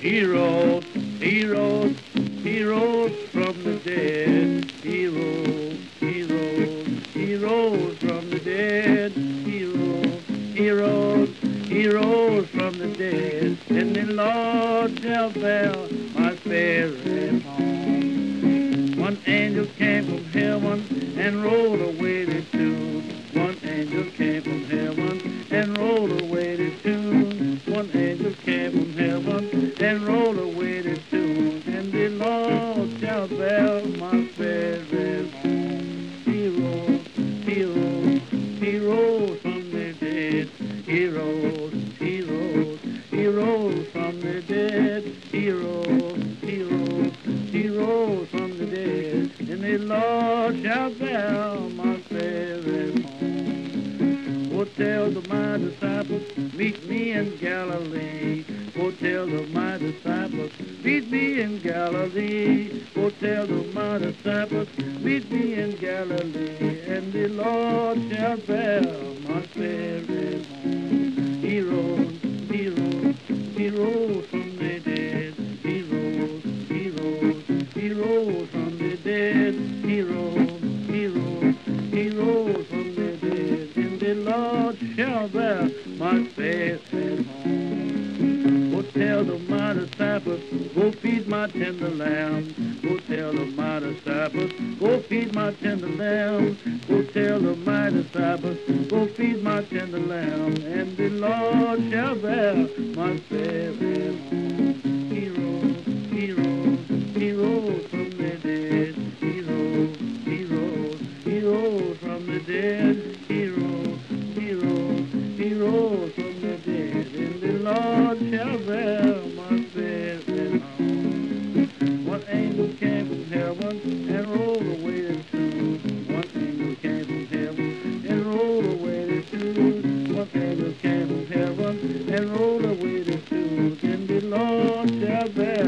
Heroes, heroes, heroes from the dead. Heroes, heroes, heroes from the dead. Heroes, heroes, heroes from the dead. And the Lord shall bear my spirit home. Bear my spirit home. Heroes, heroes, heroes from the dead. Heroes, heroes, heroes from the dead. Heroes, heroes, heroes from the dead. And the Lord shall bear my spirit home. Go tell the my disciples, meet me in Galilee. Go tell the my disciples, meet me in Galilee. Go tell the my disciples, meet me in Galilee. And the Lord shall bear my spirit he rose, heroes, heroes from the dead. He rose, he rose, he rose from the dead. He rose, he rose, he rose from the dead. And the Lord shall bear my tender lamb. Go tell the my disciples, go feed my tender lamb. Go tell the my disciples, go feed my tender lamb. And the Lord shall bear my spirit baby.